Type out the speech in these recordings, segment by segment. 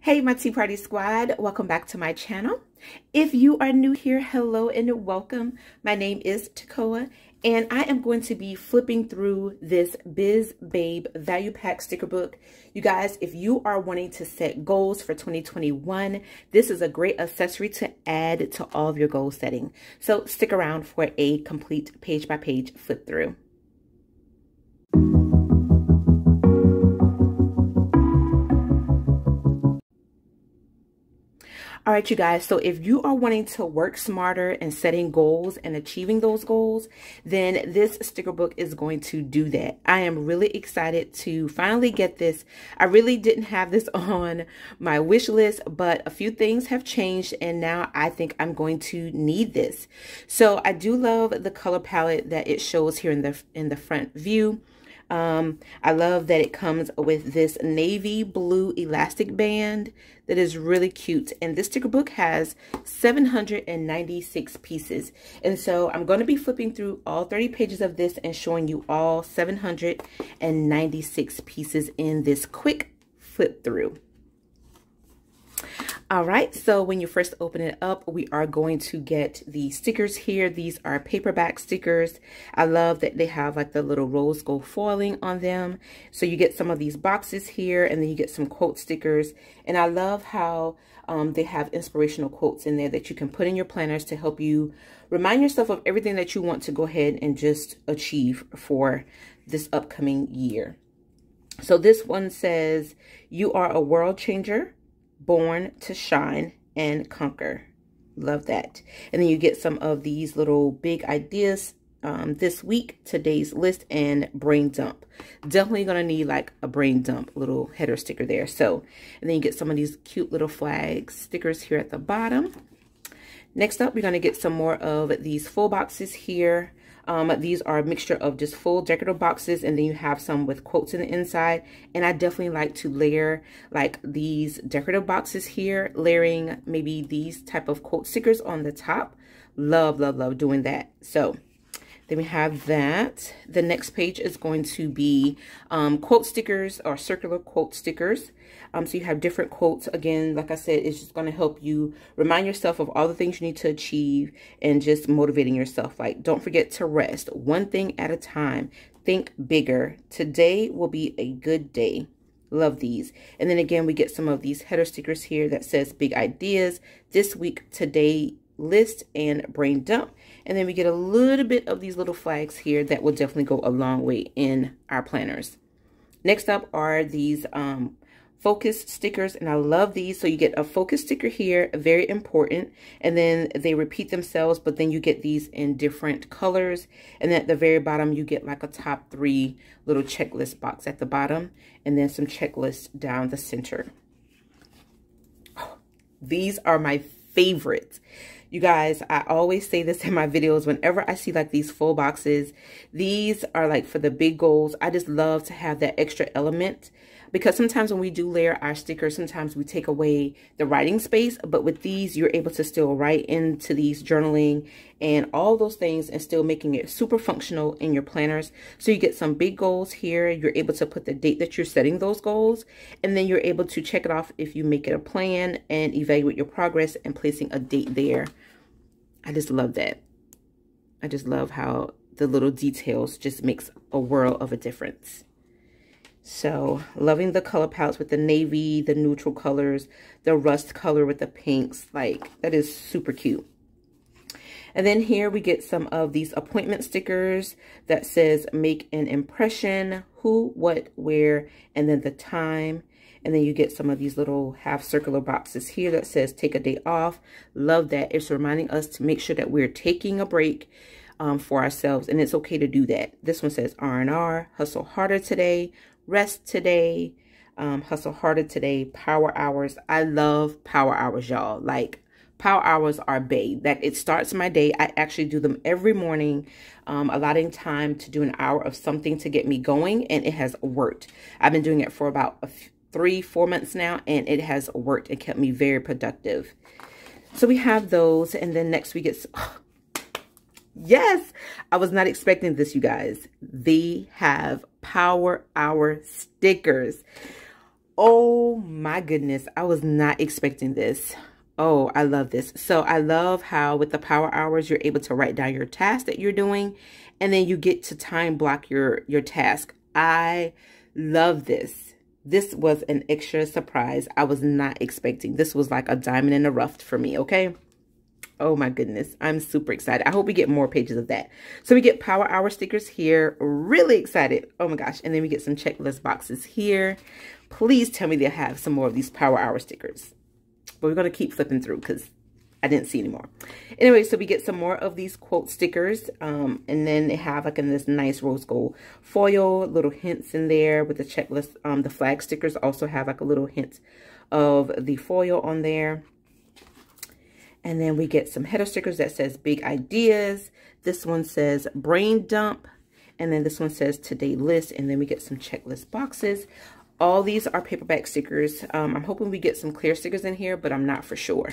Hey, my Tea Party Squad, welcome back to my channel. If you are new here, hello and welcome. My name is Tacoa, and I am going to be flipping through this Biz Babe Value Pack sticker book. You guys, if you are wanting to set goals for 2021, this is a great accessory to add to all of your goal setting. So stick around for a complete page-by-page -page flip through. All right, you guys, so if you are wanting to work smarter and setting goals and achieving those goals, then this sticker book is going to do that. I am really excited to finally get this. I really didn't have this on my wish list, but a few things have changed and now I think I'm going to need this. So I do love the color palette that it shows here in the in the front view. Um, I love that it comes with this navy blue elastic band that is really cute. And this sticker book has 796 pieces. And so I'm going to be flipping through all 30 pages of this and showing you all 796 pieces in this quick flip through. All right, so when you first open it up, we are going to get the stickers here. These are paperback stickers. I love that they have like the little rose gold foiling on them. So you get some of these boxes here and then you get some quote stickers. And I love how um, they have inspirational quotes in there that you can put in your planners to help you remind yourself of everything that you want to go ahead and just achieve for this upcoming year. So this one says, you are a world changer born to shine and conquer. Love that. And then you get some of these little big ideas um, this week, today's list, and brain dump. Definitely going to need like a brain dump little header sticker there. So, and then you get some of these cute little flag stickers here at the bottom. Next up, we're going to get some more of these full boxes here. Um, these are a mixture of just full decorative boxes and then you have some with quotes in the inside. And I definitely like to layer like these decorative boxes here, layering maybe these type of quote stickers on the top. Love, love, love doing that. So then we have that. The next page is going to be um, quote stickers or circular quote stickers. Um, so you have different quotes. Again, like I said, it's just going to help you remind yourself of all the things you need to achieve and just motivating yourself. Like, don't forget to rest one thing at a time. Think bigger. Today will be a good day. Love these. And then again, we get some of these header stickers here that says big ideas. This week, today, list and brain dump. And then we get a little bit of these little flags here that will definitely go a long way in our planners. Next up are these um, focus stickers and I love these. So you get a focus sticker here, very important. And then they repeat themselves, but then you get these in different colors. And at the very bottom, you get like a top three little checklist box at the bottom and then some checklists down the center. Oh, these are my favorites. You guys, I always say this in my videos whenever I see like these full boxes. These are like for the big goals. I just love to have that extra element because sometimes when we do layer our stickers, sometimes we take away the writing space. But with these, you're able to still write into these journaling and all those things and still making it super functional in your planners. So you get some big goals here. You're able to put the date that you're setting those goals. And then you're able to check it off if you make it a plan and evaluate your progress and placing a date there. I just love that. I just love how the little details just makes a world of a difference. So loving the color palettes with the navy, the neutral colors, the rust color with the pinks. Like that is super cute. And then here we get some of these appointment stickers that says make an impression, who, what, where, and then the time. And then you get some of these little half circular boxes here that says take a day off. Love that. It's reminding us to make sure that we're taking a break um, for ourselves. And it's okay to do that. This one says R&R, hustle harder today, rest today, um, hustle harder today, power hours. I love power hours, y'all. Like, power hours are babe. That it starts my day. I actually do them every morning, um, allotting time to do an hour of something to get me going, and it has worked. I've been doing it for about three, four months now, and it has worked and kept me very productive. So we have those, and then next we get... Yes, I was not expecting this, you guys. They have Power Hour stickers. Oh my goodness. I was not expecting this. Oh, I love this. So I love how with the power hours, you're able to write down your task that you're doing and then you get to time block your, your task. I love this. This was an extra surprise. I was not expecting. This was like a diamond in the rough for me, okay? Oh my goodness. I'm super excited. I hope we get more pages of that. So we get power hour stickers here. Really excited. Oh my gosh. And then we get some checklist boxes here. Please tell me they have some more of these power hour stickers. But we're going to keep flipping through because I didn't see anymore. Anyway, so we get some more of these quote stickers. Um, and then they have like in this nice rose gold foil, little hints in there with the checklist. Um, the flag stickers also have like a little hint of the foil on there. And then we get some header stickers that says big ideas. This one says brain dump. And then this one says today list. And then we get some checklist boxes. All these are paperback stickers. Um, I'm hoping we get some clear stickers in here, but I'm not for sure.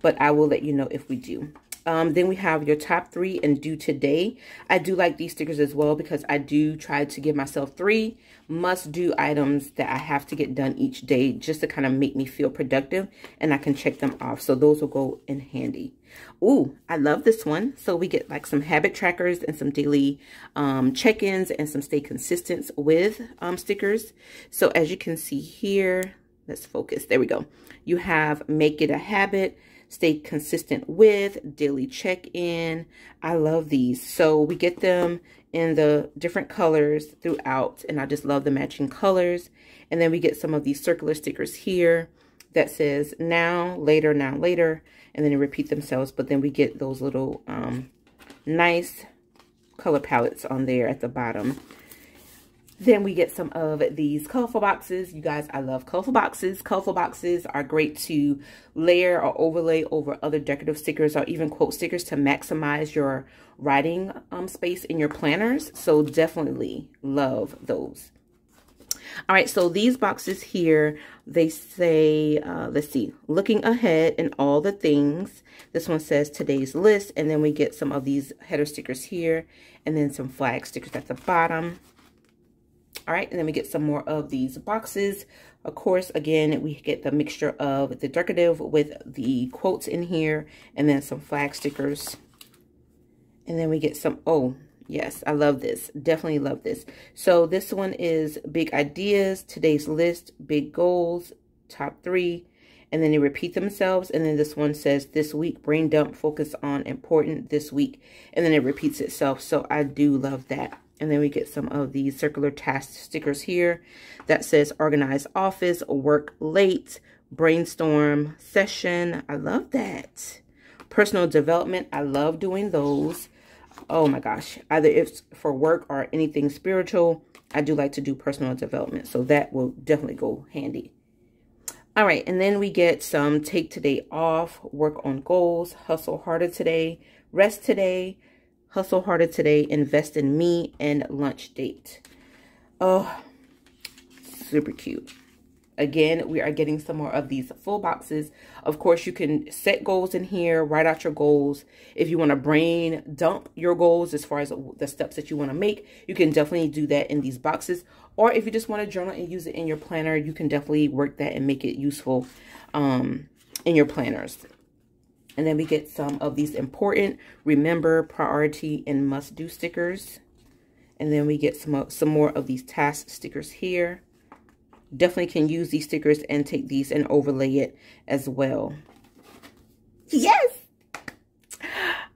But I will let you know if we do. Um, then we have your top three and do today. I do like these stickers as well because I do try to give myself three must do items that I have to get done each day just to kind of make me feel productive and I can check them off. So those will go in handy. Ooh, I love this one. So we get like some habit trackers and some daily um, check-ins and some stay consistent with um, stickers. So as you can see here, let's focus. There we go. You have make it a habit, stay consistent with, daily check-in. I love these. So we get them in the different colors throughout, and I just love the matching colors. And then we get some of these circular stickers here that says now, later, now, later, and then they repeat themselves. But then we get those little um, nice color palettes on there at the bottom. Then we get some of these colorful boxes. You guys, I love colorful boxes. Colorful boxes are great to layer or overlay over other decorative stickers or even quote stickers to maximize your writing um, space in your planners. So definitely love those. All right, so these boxes here, they say, uh, let's see, looking ahead and all the things. This one says today's list, and then we get some of these header stickers here, and then some flag stickers at the bottom. All right, and then we get some more of these boxes. Of course, again, we get the mixture of the decorative with the quotes in here and then some flag stickers. And then we get some, oh, yes, I love this. Definitely love this. So this one is big ideas, today's list, big goals, top three, and then they repeat themselves. And then this one says this week, brain dump, focus on important this week. And then it repeats itself. So I do love that. And then we get some of these circular task stickers here that says organized office, work late, brainstorm session. I love that. Personal development. I love doing those. Oh my gosh. Either it's for work or anything spiritual. I do like to do personal development. So that will definitely go handy. All right. And then we get some take today off, work on goals, hustle harder today, rest today, Hustle harder today. Invest in me and lunch date. Oh, super cute. Again, we are getting some more of these full boxes. Of course, you can set goals in here, write out your goals. If you want to brain dump your goals as far as the steps that you want to make, you can definitely do that in these boxes. Or if you just want to journal and use it in your planner, you can definitely work that and make it useful um, in your planners. And then we get some of these important remember, priority, and must do stickers. And then we get some, some more of these task stickers here. Definitely can use these stickers and take these and overlay it as well. Yes!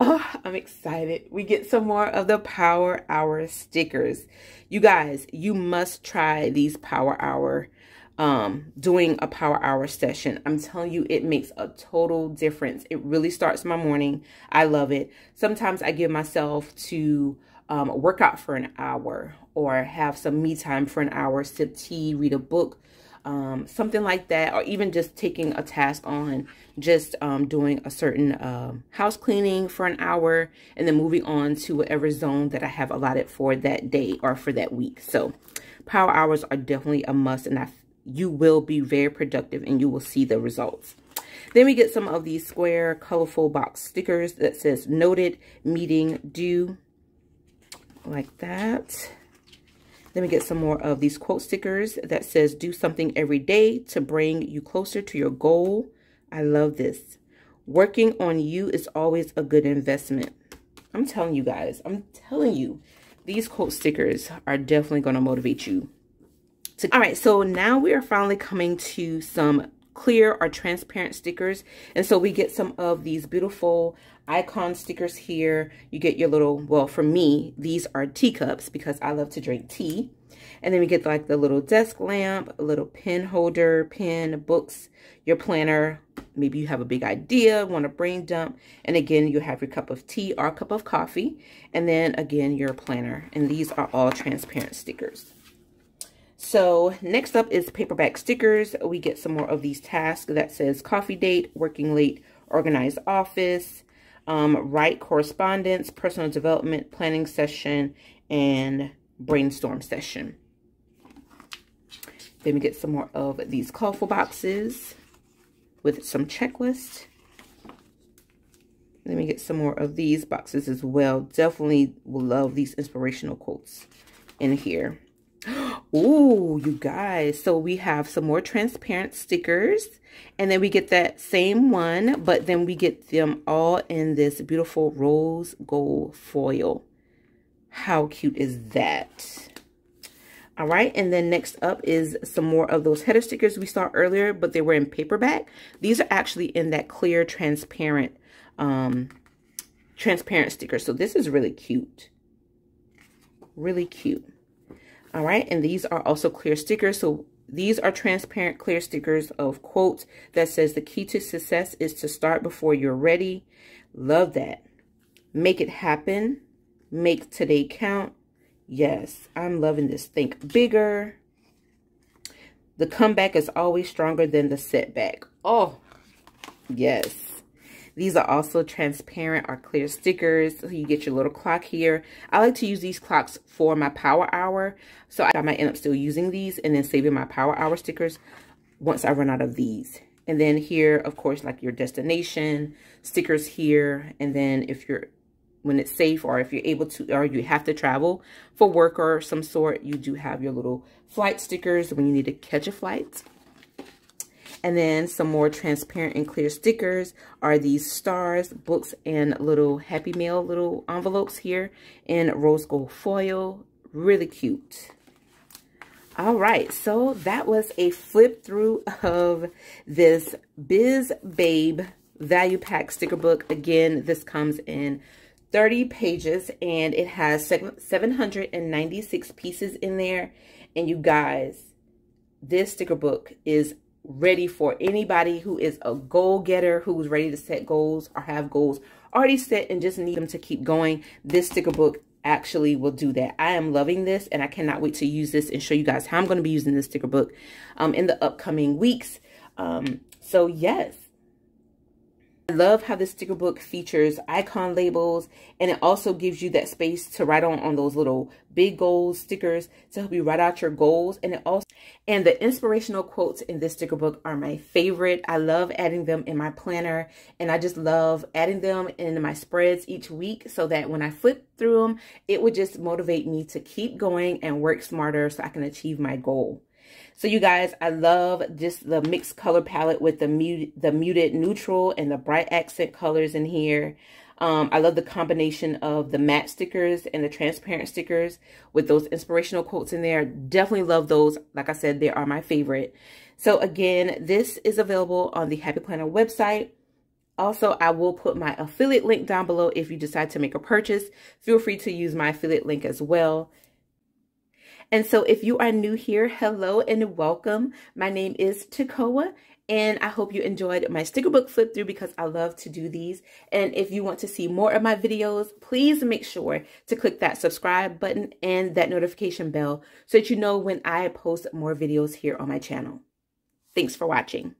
Oh, I'm excited. We get some more of the Power Hour stickers. You guys, you must try these Power Hour um, doing a power hour session. I'm telling you, it makes a total difference. It really starts my morning. I love it. Sometimes I give myself to um, work out for an hour or have some me time for an hour, sip tea, read a book, um, something like that, or even just taking a task on, just um, doing a certain uh, house cleaning for an hour, and then moving on to whatever zone that I have allotted for that day or for that week. So power hours are definitely a must, and I you will be very productive and you will see the results. Then we get some of these square colorful box stickers that says noted meeting due like that. Then we get some more of these quote stickers that says, do something every day to bring you closer to your goal. I love this. Working on you is always a good investment. I'm telling you guys, I'm telling you, these quote stickers are definitely going to motivate you. All right, so now we are finally coming to some clear or transparent stickers. And so we get some of these beautiful icon stickers here. You get your little, well, for me, these are teacups because I love to drink tea. And then we get like the little desk lamp, a little pen holder, pen, books, your planner. Maybe you have a big idea, want to brain dump. And again, you have your cup of tea or a cup of coffee. And then again, your planner. And these are all transparent stickers. So next up is paperback stickers. We get some more of these tasks that says coffee date, working late, organized office, um, write correspondence, personal development, planning session, and brainstorm session. Then we get some more of these colorful boxes with some checklists. Let me get some more of these boxes as well. Definitely will love these inspirational quotes in here. Ooh, you guys. So we have some more transparent stickers. And then we get that same one, but then we get them all in this beautiful rose gold foil. How cute is that? All right, and then next up is some more of those header stickers we saw earlier, but they were in paperback. These are actually in that clear, transparent, um, transparent sticker. So this is really cute. Really cute. All right, and these are also clear stickers. So these are transparent clear stickers of quotes that says the key to success is to start before you're ready. Love that. Make it happen. Make today count. Yes, I'm loving this. Think bigger. The comeback is always stronger than the setback. Oh, yes. These are also transparent or clear stickers. So you get your little clock here. I like to use these clocks for my power hour. So I might end up still using these and then saving my power hour stickers once I run out of these. And then here, of course, like your destination, stickers here. And then if you're, when it's safe or if you're able to, or you have to travel for work or some sort, you do have your little flight stickers when you need to catch a flight. And then some more transparent and clear stickers are these stars, books, and little Happy Mail little envelopes here in rose gold foil. Really cute. All right, so that was a flip through of this Biz Babe Value Pack sticker book. Again, this comes in 30 pages and it has 796 pieces in there. And you guys, this sticker book is ready for anybody who is a goal getter, who's ready to set goals or have goals already set and just need them to keep going. This sticker book actually will do that. I am loving this and I cannot wait to use this and show you guys how I'm going to be using this sticker book um, in the upcoming weeks. Um, so yes, I love how this sticker book features icon labels and it also gives you that space to write on on those little big goals stickers to help you write out your goals and it also and the inspirational quotes in this sticker book are my favorite. I love adding them in my planner and I just love adding them in my spreads each week so that when I flip through them, it would just motivate me to keep going and work smarter so I can achieve my goal. So you guys, I love just the mixed color palette with the, mute, the muted neutral and the bright accent colors in here. Um, I love the combination of the matte stickers and the transparent stickers with those inspirational quotes in there. Definitely love those. Like I said, they are my favorite. So again, this is available on the Happy Planner website. Also, I will put my affiliate link down below if you decide to make a purchase. Feel free to use my affiliate link as well. And so if you are new here, hello and welcome. My name is Tacoa and I hope you enjoyed my sticker book flip through because I love to do these. And if you want to see more of my videos, please make sure to click that subscribe button and that notification bell so that you know when I post more videos here on my channel. Thanks for watching.